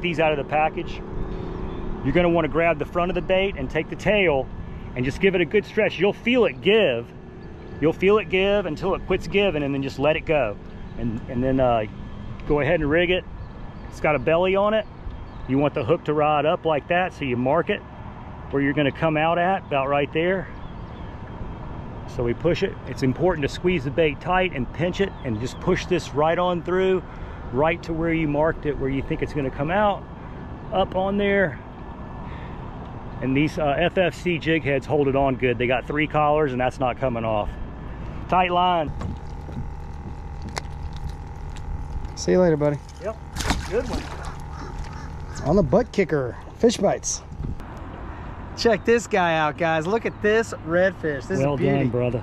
take these out of the package, you're gonna wanna grab the front of the bait and take the tail and just give it a good stretch. You'll feel it give. You'll feel it give until it quits giving and then just let it go. And, and then uh, go ahead and rig it. It's got a belly on it. You want the hook to ride up like that, so you mark it where you're gonna come out at, about right there. So we push it. It's important to squeeze the bait tight and pinch it and just push this right on through, right to where you marked it, where you think it's gonna come out, up on there. And these uh, FFC jig heads hold it on good. They got three collars and that's not coming off. Tight line. See you later, buddy. Yep, good one. On the butt kicker, Fishbites. Check this guy out, guys. Look at this redfish. This well is beauty. done, brother.